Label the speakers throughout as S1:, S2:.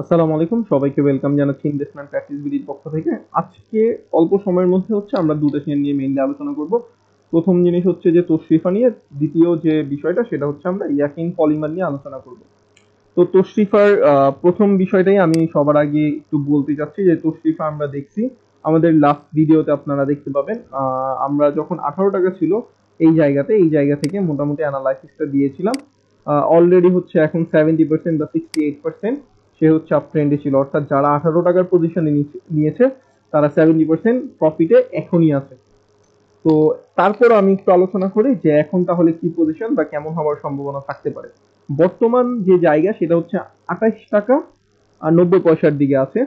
S1: আসসালামু আলাইকুম, সবাইকে ওয়েলকাম জানাচ্ছি ইনভেস্টমেন্ট প্র্যাকটিস বিডির পক্ষ থেকে। আজকে অল্প সময়ের মধ্যে হচ্ছে আমরা দুটো শেয়ার নিয়ে মেইনলি আলোচনা করব। প্রথম জিনিস হচ্ছে যে তোশরিফা নিয়ে, দ্বিতীয় যে বিষয়টা সেটা হচ্ছে আমরা ইয়াকিন পলিমার নিয়ে আলোচনা করব। তো তোশরিফার প্রথম বিষয়টাই আমি সবার আগে একটু বলতে চাচ্ছি যে তোশরিফা আমরা দেখছি। আমাদের লাস্ট ভিডিওতে আপনারা দেখতে পাবেন আমরা যখন আঠারো টাকা ছিল, এই জায়গাতে, এই জায়গা থেকে মোটামুটি অ্যানালাইসিসটা দিয়েছিলাম। অলরেডি হচ্ছে এখন সেভেন্টি পার্সেন্ট বা সিক্সটি এইট পার্সেন্ট সে হচ্ছে আপ ট্রেন্ডে ছিল। অর্থাৎ যারা আঠারো টাকার পজিশনে নিয়েছে তারা সেভেন্টি পার্সেন্ট প্রফিটে এখনই আছে। তো তারপর আমি একটু আলোচনা করি যে এখন তাহলে কি পজিশন বা কেমন হওয়ার সম্ভাবনা থাকতে পারে। বর্তমান যে জায়গা, সেটা হচ্ছে আঠাইশ টাকা আর নব্বই পয়সার দিকে আছে।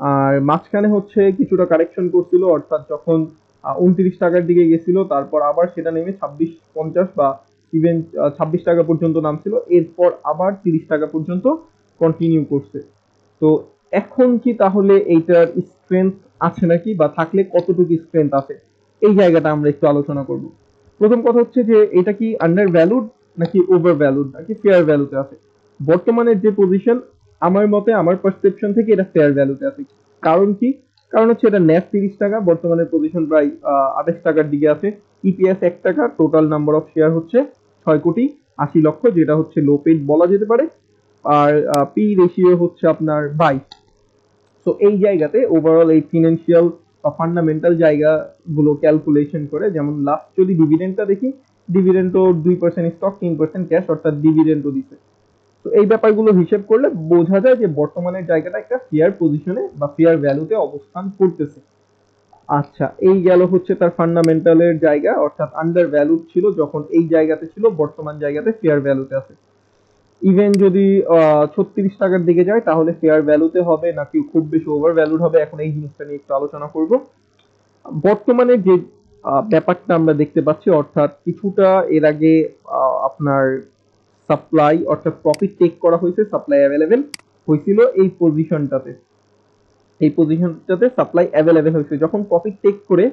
S1: আর মাঝখানে হচ্ছে কিছুটা কারেকশন করছিল, অর্থাৎ যখন উনত্রিশ টাকার দিকে গেছিল, তারপর আবার সেটা নেমে ছাব্বিশ পঞ্চাশ বা ইভেন ছাব্বিশ টাকা পর্যন্ত নামছিল। এরপর আবার তিরিশ টাকা পর্যন্ত কন্টিনিউ করছে। তো এখন কি তাহলে এইটার স্ট্রেংথ আছে নাকি বা থাকলে কতটুকু স্ট্রেংথ আছে? এই জায়গাটা আমরা একটু আলোচনা করব। প্রথম কথা হচ্ছে যে এটা কি আন্ডার ভ্যালুড নাকি ওভার ভ্যালুড নাকি ফেয়ার ভ্যালুতে আছে? বর্তমানে যে পজিশন আমার মতে আমার পারসেপশন থেকে এটা ফেয়ার ভ্যালুতে আছে। কারণ কি? কারণ হচ্ছে এটা নেট তিরিশ টাকা, বর্তমানে পজিশন প্রায় আঠাশ টাকার দিকে আছে। ইপিএস এক টাকা টোটাল নাম্বার অফ শেয়ার হচ্ছে ছয় কোটি আশি লক্ষ, যেটা হচ্ছে লো পেড বলা যেতে পারে। আর পি রেশিও হচ্ছে আপনার বাইশ তো এই জায়গাতে ওভারঅল এই ফিনান্সিয়াল বা ফান্ডামেন্টাল জায়গাগুলো ক্যালকুলেশন করে, যেমন লাস্ট যদি ডিভিডেন্ডটা দেখি ডিভিডেন্ডও দুই পার্সেন্ট স্টক তিন পার্সেন্ট ক্যাশ অর্থাৎ ডিভিডেন্ডও দিচ্ছে। তো এই ব্যাপারগুলো হিসেব করলে বোঝা যায় যে বর্তমানের জায়গাটা একটা ফেয়ার পজিশনে বা ফেয়ার ভ্যালুতে অবস্থান করতেছে। আচ্ছা এই গেল হচ্ছে তার ফান্ডামেন্টালের জায়গা, অর্থাৎ আন্ডার ভ্যালু ছিল যখন এই জায়গাতে ছিল, বর্তমান জায়গাতে ফেয়ার ভ্যালুতে আছে। ইভেন যদি ছত্রিশ টাকার দিকে যায়, তাহলে ফেয়ার ভ্যালুতে হবে, নাকি খুব বেশি ওভার ভ্যালুড হবে, এখন এই জিনিসটা নিয়ে একটু আলোচনা করব। বর্তমানে যে ব্যাপারটা আমরা দেখতে পাচ্ছি, অর্থাৎ কিছুটা এর আগে আপনার সাপ্লাই অর্থাৎ প্রফিট টেক করা হয়েছে সাপ্লাই অ্যাভেলেবেল হয়েছিল এই পজিশনটাতে এই পজিশনটাতে সাপ্লাই অ্যাভেলেবেল হয়েছে। যখন প্রফিট টেক করে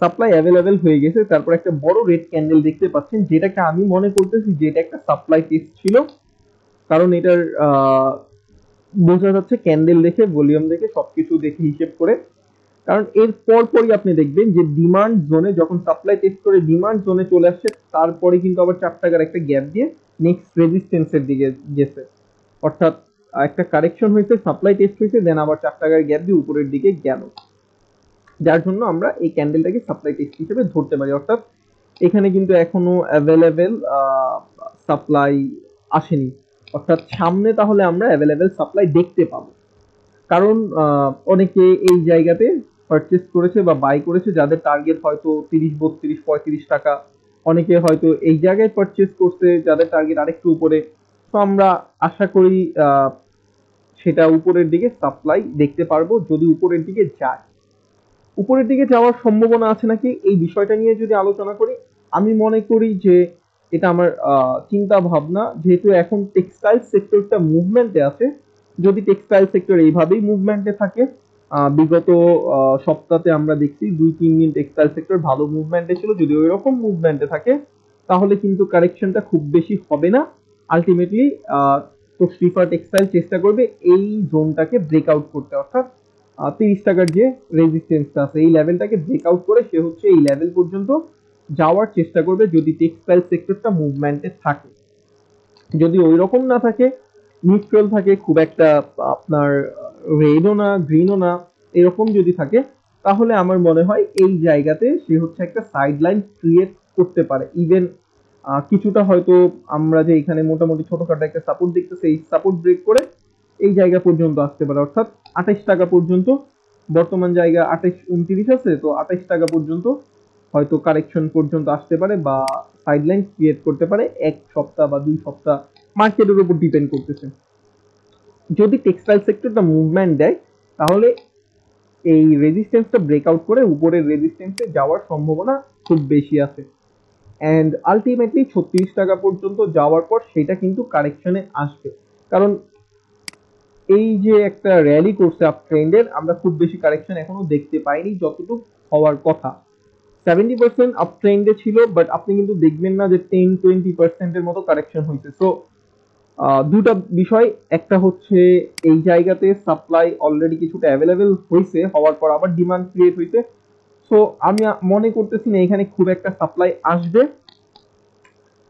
S1: সাপ্লাই অ্যাভেলেবেল হয়ে গেছে, তারপর একটা বড় রেড ক্যান্ডেল দেখতে পাচ্ছেন, যেটাকে আমি মনে করতেছি যে এটা একটা সাপ্লাই টেস্ট ছিল। কারণ এটার বোঝা যাচ্ছে ক্যান্ডেল দেখে ভলিউম দেখে, সবকিছু দেখে হিসেব করে। কারণ এর পরপরই আপনি দেখবেন যে ডিমান্ড জোনে যখন সাপ্লাই টেস্ট করে ডিমান্ড জোনে চলে আসছে, তারপরে কিন্তু আবার চার টাকার একটা গ্যাপ দিয়ে নেক্সট রেজিস্ট্যান্সের দিকে গেছে। অর্থাৎ একটা কারেকশন হয়েছে সাপ্লাই টেস্ট হয়েছে দেন আবার চার টাকার গ্যাপ দিয়ে উপরের দিকে গেল। যার জন্য আমরা এই ক্যান্ডেলটাকে সাপ্লাই টেস্ট হিসেবে ধরতে পারি। অর্থাৎ, এখানে কিন্তু এখনও অ্যাভেলেবেল সাপ্লাই আসেনি। অর্থাৎ সামনে তাহলে আমরা অ্যাভেলেবেল সাপ্লাই দেখতে পাবো। কারণ অনেকে এই জায়গাতে পারচেস করেছে বা বাই করেছে যাদের টার্গেট হয়তো তিরিশ, বত্রিশ, পঁয়ত্রিশ টাকা। অনেকে হয়তো এই জায়গায় পারচেস করছে, যাদের টার্গেট আরেকটু উপরে। তো আমরা আশা করি সেটা উপরের দিকে সাপ্লাই দেখতে পারব, যদি উপরের দিকে যায়। উপরের দিকে যাওয়ার সম্ভাবনা আছে নাকি? এই বিষয়টা নিয়ে যদি আলোচনা করি, আমি মনে করি যে এটা আমার চিন্তা ভাবনা যেহেতু এখন টেক্সটাইল সেক্টরটা মুভমেন্টে আছে, যদি টেক্সটাইল সেক্টর এইভাবেই মুভমেন্টে থাকে বিগত সপ্তাহে আমরা দেখছি দুই, তিন দিন টেক্সটাইল সেক্টর ভালো মুভমেন্টে ছিল যদি ওই রকম মুভমেন্টে থাকে, তাহলে কিন্তু কারেকশনটা খুব বেশি হবে না। আলটিমেটলি তো স্লিপার টেক্সটাইল চেষ্টা করবে এই জোনটাকে ব্রেকআউট করতে। অর্থাৎ তিরিশ টাকার যে রেজিস্ট্যান্সটা আছে, এই লেভেলটাকে ব্রেকআউট করে সে হচ্ছে এই লেভেল পর্যন্ত যাওয়ার চেষ্টা করবে যদি টেক্সটাইল সেক্টরটা মুভমেন্টে থাকে। যদি ওই রকম না থাকে নিউট্রাল থাকে, খুব একটা আপনার রেডও না গ্রিনও না, এরকম যদি থাকে, তাহলে আমার মনে হয় এই জায়গাতে সে হচ্ছে একটা সাইড লাইন ক্রিয়েট করতে পারে। ইভেন কিছুটা হয়তো আমরা যে এখানে মোটামুটি ছোটখাটো একটা সাপোর্ট দেখতেছি, এই সাপোর্ট ব্রেক করে এই জায়গা পর্যন্ত আসতে পারে। অর্থাৎ আঠাইশ টাকা পর্যন্ত, বর্তমান জায়গা আঠাইশ উনত্রিশ আছে, তো আঠাইশ টাকা পর্যন্ত হয়তো কারেকশন পর্যন্ত আসতে পারে বা সাইডলাইন ক্রিয়েট করতে পারে। এক সপ্তাহ বা দুই সপ্তাহ মার্কেটের উপর ডিপেন্ড করতেছে। যদি টেক্সটাইল সেক্টরটা মুভমেন্ট দেয়, তাহলে এই রেজিস্ট্যান্সটা ব্রেকআউট করে উপরের রেজিস্ট্যান্সে যাওয়ার সম্ভাবনা খুব বেশি আছে। অ্যান্ড আলটিমেটলি ছত্রিশ টাকা পর্যন্ত যাওয়ার পর সেটা কিন্তু কারেকশনে আসবে। কারণ এই যে একটা র্যালি করছে আপ ট্রেন্ডের আমরা খুব বেশি কারেকশন এখনও দেখতে পাইনি, যতটুকু হওয়ার কথা। সেভেন্টি পার্সেন্ট আপ ট্রেন্ডে ছিল বাট আপনি কিন্তু দেখবেন না যে টেন টোয়েন্টি পার্সেন্টের মতো কারেকশন হয়েছে। সো দুটা বিষয়, একটা হচ্ছে এই জায়গাতে সাপ্লাই অলরেডি কিছুটা অ্যাভেলেবেল হয়েছে, হওয়ার পর আবার ডিমান্ড ক্রিয়েট হয়েছে। সো আমি মনে করতেছি না এখানে খুব একটা সাপ্লাই আসবে।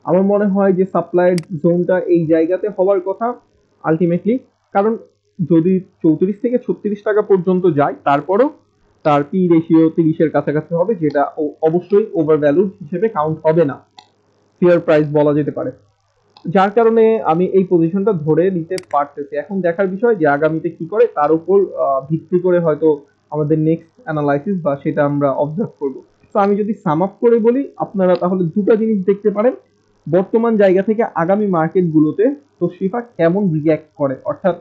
S1: আমার মনে হয় যে সাপ্লাই জোনটা এই জায়গাতে হওয়ার কথা আলটিমেটলি কারণ যদি চৌত্রিশ থেকে ছত্রিশ টাকা পর্যন্ত যায়, তারপরও তার পি রেশিও তিরিশের কাছাকাছি হবে, যেটা অবশ্যই ওভার ভ্যালু হিসেবে কাউন্ট হবে না। ফেয়ার প্রাইস বলা যেতে পারে। যার কারণে আমি এই পজিশনটা ধরে নিতে পারতেছি। এখন দেখার বিষয় যে আগামীতে কি করে, তার উপর ভিত্তি করে হয়তো আমাদের নেক্সট অ্যানালাইসিস বা সেটা আমরা অবজার্ভ করব। তো আমি যদি সাম আপ করে বলি, আপনারা তাহলে দুটো জিনিস দেখতে পারেন। বর্তমান জায়গা থেকে আগামী মার্কেটগুলোতে তো তশরিফা কেমন রিয়্যাক্ট করে? অর্থাৎ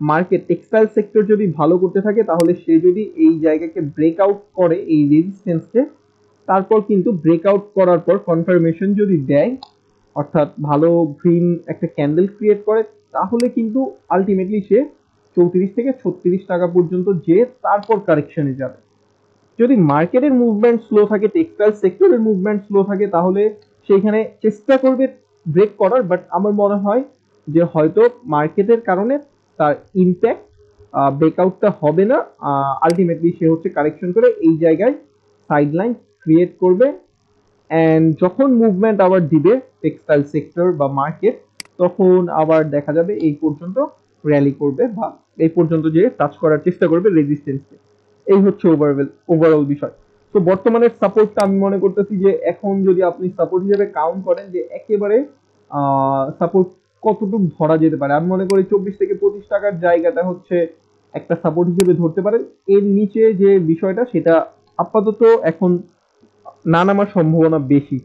S1: মার্কেট টেক্সটাইল সেক্টর যদি ভালো করতে থাকে, তাহলে সে যদি এই জায়গাকে ব্রেকআউট করে, এই রেজিস্ট্যান্সকে তারপর কিন্তু ব্রেকআউট করার পর কনফার্মেশন যদি দেয়, অর্থাৎ ভালো গ্রিন একটা ক্যান্ডেল ক্রিয়েট করে, তাহলে কিন্তু আলটিমেটলি সে চৌত্রিশ থেকে ছত্রিশ টাকা পর্যন্ত যে তারপর কারেকশনে যাবে। যদি মার্কেটের মুভমেন্ট স্লো থাকে টেক্সটাইল সেক্টরের মুভমেন্ট স্লো থাকে, তাহলে সেইখানে চেষ্টা করবে ব্রেক করার বাট আমার মনে হয় যে হয়তো মার্কেটের কারণে তার ইম্প্যাক্ট ব্রেকআউটটা হবে না। আলটিমেটলি সে হচ্ছে কারেকশন করে এই জায়গায় সাইডলাইন ক্রিয়েট করবে। অ্যান্ড যখন মুভমেন্ট আবার দিবে টেক্সটাইল সেক্টর বা মার্কেট তখন আবার দেখা যাবে এই পর্যন্ত র্যালি করবে বা এই পর্যন্ত যে টাচ করার চেষ্টা করবে রেজিস্ট্যান্সকে এই হচ্ছে ওভারঅল ওভারঅল বিষয়। তো বর্তমানে সাপোর্টটা আমি মনে করতেছি যে এখন যদি আপনি সাপোর্ট হিসেবে কাউন্ট করেন যে একেবারে সাপোর্ট কতটুকু ধরা যেতে পারে? আমি মনে করি চব্বিশ থেকে পঁচিশ টাকার জায়গাটা হচ্ছে একটা সাপোর্ট হিসেবে ধরতে পারেন এর নিচে যে বিষয়টা, সেটা আপাতত এখন না নামার সম্ভাবনা বেশি।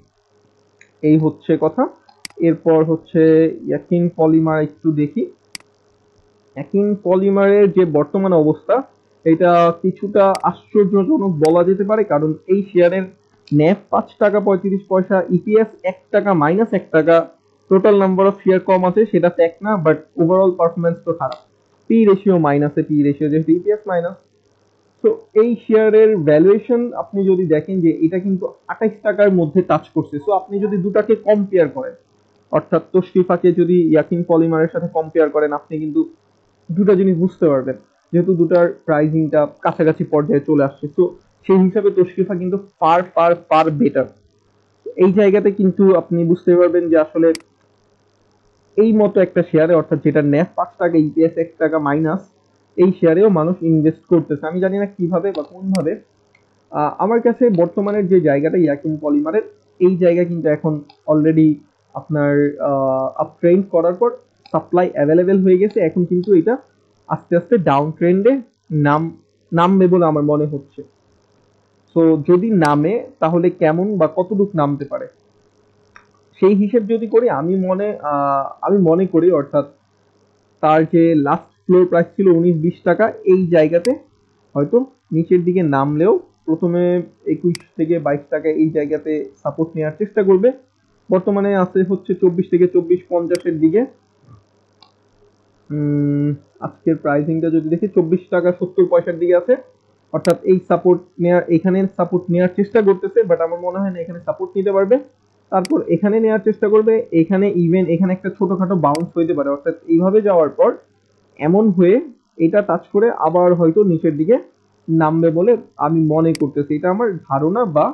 S1: এই হচ্ছে কথা। এরপর হচ্ছে ইয়াকিন পলিমার একটু দেখি। ইয়াকিন পলিমারের যে বর্তমান অবস্থা, এটা কিছুটা আশ্চর্যজনক বলা যেতে পারে, কারণ এই শেয়ারের ন্যাপ পাঁচ টাকা পঁয়ত্রিশ পয়সা ইপিএস এক টাকা মাইনাস এক টাকা টোটাল নাম্বার অফ শেয়ার কম আছে, সেটা এক না বাট ওভারঅল পারফরমেন্স তো খারাপ। পি রেশিও মাইনাসে পি রেশিও যেহেতু ইপিএস মাইনাস তো এই শেয়ারের ভ্যালুয়েশন আপনি যদি দেখেন যে এটা কিন্তু আঠাইশ টাকার মধ্যে টাচ করছে। সো আপনি যদি দুটাকে কম্পেয়ার করেন, অর্থাৎ তশরিফাকে যদি ইয়াকিন পলিমারের সাথে কম্পেয়ার করেন, আপনি কিন্তু দুটা জিনিস বুঝতে পারবেন। যেহেতু দুটার প্রাইসিংটা কাছাকাছি পর্যায়ে চলে আসছে। তো সেই হিসাবে তশরিফা কিন্তু পার পার পার বেটার এই জায়গাতে কিন্তু আপনি বুঝতে পারবেন যে আসলে এই মতো একটা শেয়ারে অর্থাৎ যেটা ন্যাপ, পাঁচ টাকা ইপিএস এক টাকা মাইনাস এই শেয়ারেও মানুষ ইনভেস্ট করতেছে। আমি জানি না কীভাবে বা কোনভাবে। আমার কাছে বর্তমানের যে জায়গাটা ইয়াকিন পলিমারের, এই জায়গা কিন্তু এখন অলরেডি আপনার আপ ট্রেন্ড করার পর সাপ্লাই অ্যাভেলেবেল হয়ে গেছে। এখন কিন্তু এটা আস্তে আস্তে ডাউন ট্রেন্ডে নাম, নামবে বলে আমার মনে হচ্ছে। তো যদি নামে, তাহলে কেমন বা কতটুক নামতে পারে? সেই হিসেব যদি করি, আমি মনে আমি মনে করি, অর্থাৎ তার যে লাস্ট ফ্লোর প্রাইস ছিল উনিশ বিশ টাকা, এই জায়গাতে হয়তো নিচের দিকে নামলেও প্রথমে একুশ থেকে বাইশ টাকা এই জায়গাতে সাপোর্ট নেওয়ার চেষ্টা করবে। বর্তমানে আছে হচ্ছে চব্বিশ থেকে চব্বিশ পঞ্চাশের দিকে। আজকের প্রাইসিংটা যদি দেখি, চব্বিশ টাকা সত্তর পয়সার দিকে আছে। অর্থাৎ এই সাপোর্ট নেওয়ার এখানে সাপোর্ট নেওয়ার চেষ্টা করতেছে বাট আমার মনে হয় না এখানে সাপোর্ট নিতে পারবে। তারপর এখানে নেওয়ার চেষ্টা করবে, এখানে ইভেন এখানে একটা ছোটখাটো বাউন্স হইতে পারে, অর্থাৎ এইভাবে যাওয়ার পর এমন হয়ে এটা টাচ করে আবার হয়তো নিচের দিকে নামবে বলে আমি মনে করতেছি। এটা আমার ধারণা বা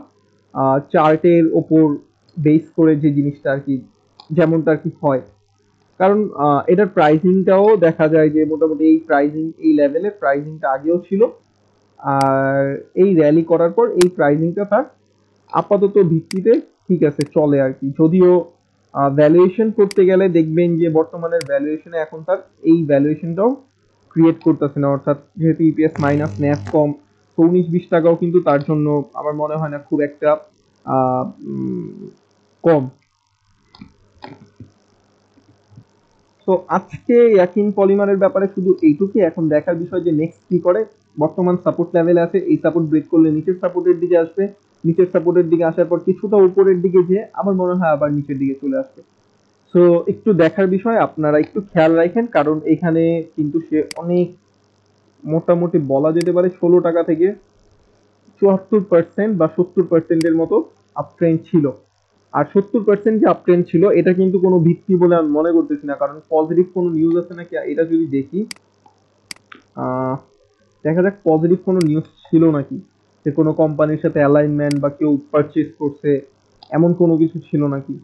S1: চার্টের ওপর বেস করে যে জিনিসটা আর কি, যেমনটা আর কি হয়। কারণ এটার প্রাইসিংটাও দেখা যায় যে মোটামুটি এই প্রাইসিং এই লেভেলে প্রাইসিংটা আগেও ছিল। আর এই র্যালি করার পর এই প্রাইসিংটা তার আপাতত ভিত্তিতে ঠিক আছে, চলে আর কি। যদিও ভ্যালুয়েশন করতে গেলে দেখবেন যে বর্তমানের ভ্যালুয়েশনে এখন তার এই ভ্যালুয়েশনটাও ক্রিয়েট করতেছে না। অর্থাৎ যেহেতু ইপিএস মাইনাস ন্যাপ কম, তো উনিশ বিশ টাকাও কিন্তু তার জন্য আমার মনে হয় না খুব একটা কম। তো আজকে ইয়াকিন পলিমারের ব্যাপারে শুধু এইটুকুই। এখন দেখার বিষয় যে নেক্সট কি করে। বর্তমান সাপোর্ট লেভেল আছে, এই সাপোর্ট ব্রেক করলে নিচের সাপোর্টের দিকে আসবে। নিচের সাপোর্টের দিকে আসার পর কিছুটা উপরের দিকে যে আমার মনে হয় আবার নিচের দিকে চলে আসবে সো একটু দেখার বিষয়, আপনারা একটু খেয়াল রাখেন, কারণ এখানে কিন্তু সে অনেক মোটামুটি বলা যেতে পারে ষোলো টাকা থেকে চুয়াত্তর পার্সেন্ট বা সত্তর পার্সেন্টের মতো আপ ট্রেন্ড ছিল। আর সত্তর পার্সেন্ট যে আপট্রেন্ড ছিল, এটা কিন্তু কোনো ভিত্তি বলে আমি মনে করতেছি না, কারণ পজিটিভ কোনো নিউজ আছে নাকি? এটা যদি দেখি দেখা যাক পজিটিভ কোনো নিউজ ছিল নাকি। যে কোনো কোম্পানির সাথে অ্যালাইনমেন্ট বা কেউ পারচেজ করছে, এমন কোনো কিছু ছিল নাকি?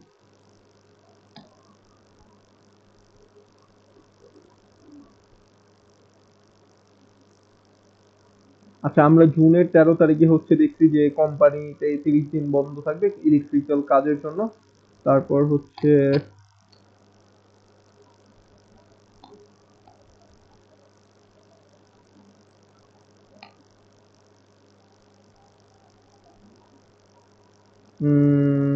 S1: আচ্ছা আমরা জুনের তেরো তারিখে হচ্ছে দেখছি যে কোম্পানিতে তিরিশ দিন বন্ধ থাকবে ইলেকট্রিক্যাল কাজের জন্য। তারপর হচ্ছে উম,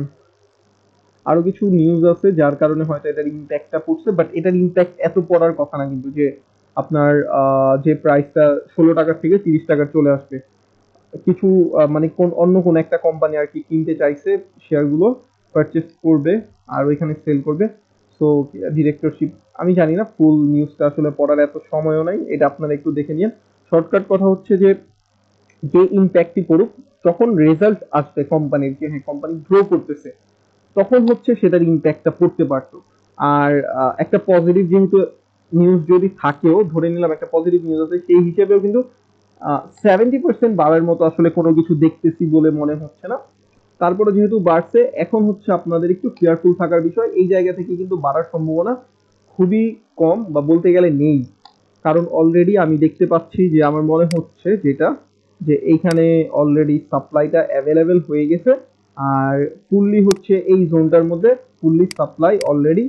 S1: আরও কিছু নিউজ আছে যার কারণে হয়তো এটার ইম্প্যাক্টটা পড়ছে বাট এটার ইম্প্যাক্ট এত পড়ার কথা না কিন্তু যে আপনার যে প্রাইসটা ষোলো টাকা থেকে তিরিশ টাকা চলে আসবে। কিছু মানে কোন অন্য কোন একটা কোম্পানি আর কি কিনতে চাইছে শেয়ারগুলো পারচেস করবে আর ওইখানে সেল করবে। সো ডিরেক্টরশিপ আমি জানি না ফুল নিউজটা আসলে পড়ার এত সময়ও নাই এটা আপনারা একটু দেখে নিন। শর্টকাট কথা হচ্ছে যে যে ইম্প্যাক্টই পড়ুক যখন রেজাল্ট আসবে কোম্পানির যে হ্যাঁ কোম্পানি গ্রো করতেছে। তখন হচ্ছে সেটার ইম্প্যাক্টটা পড়তে পারতো। আর একটা পজিটিভ যেহেতু নিউজ যদি থাকেও, ধরে নিলাম একটা পজিটিভ নিউজ আছে, সেই হিসেবেও কিন্তু সেভেন্টি পার্সেন্ট বাড়ার মতো আসলে কোনো কিছু দেখতেছি বলে মনে হচ্ছে না। তারপরে যেহেতু বাড়ছে, এখন হচ্ছে আপনাদের একটু কেয়ারফুল থাকার বিষয়। এই জায়গা থেকে কিন্তু বাড়ার সম্ভাবনা খুবই কম বা বলতে গেলে নেই। কারণ অলরেডি আমি দেখতে পাচ্ছি যে, আমার মনে হচ্ছে যেটা যে এইখানে অলরেডি সাপ্লাইটা অ্যাভেলেবেল হয়ে গেছে। আর ফুললি হচ্ছে এই জোনটার মধ্যে ফুললি সাপ্লাই অলরেডি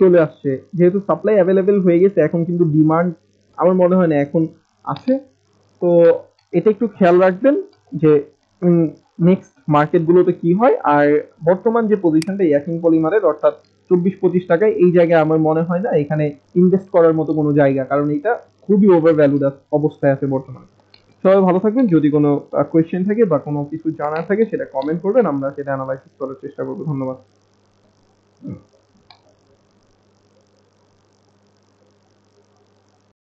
S1: চলে আসছে। যেহেতু সাপ্লাই অ্যাভেলেবেল হয়ে গেছে, এখন কিন্তু ডিমান্ড আমার মনে হয় না, এখন আছে। তো এটা একটু খেয়াল রাখবেন যে নেক্সট মার্কেটগুলোতে কি হয়। আর বর্তমান যে পজিশনটা ইয়াকিং পলিমারের, অর্থাৎ চব্বিশ পঁচিশ টাকায়, এই জায়গায় আমার মনে হয় না, এখানে ইনভেস্ট করার মতো কোনো জায়গা। কারণ এটা খুবই ওভার ভ্যালুড অবস্থায় আছে বর্তমানে। সবাই ভালো থাকবেন। যদি কোনো কোয়েশ্চেন থাকে বা কোনো কিছু জানার থাকে, সেটা কমেন্ট করবেন। আমরা সেটা অ্যানালাইসিস করার চেষ্টা করব। ধন্যবাদ।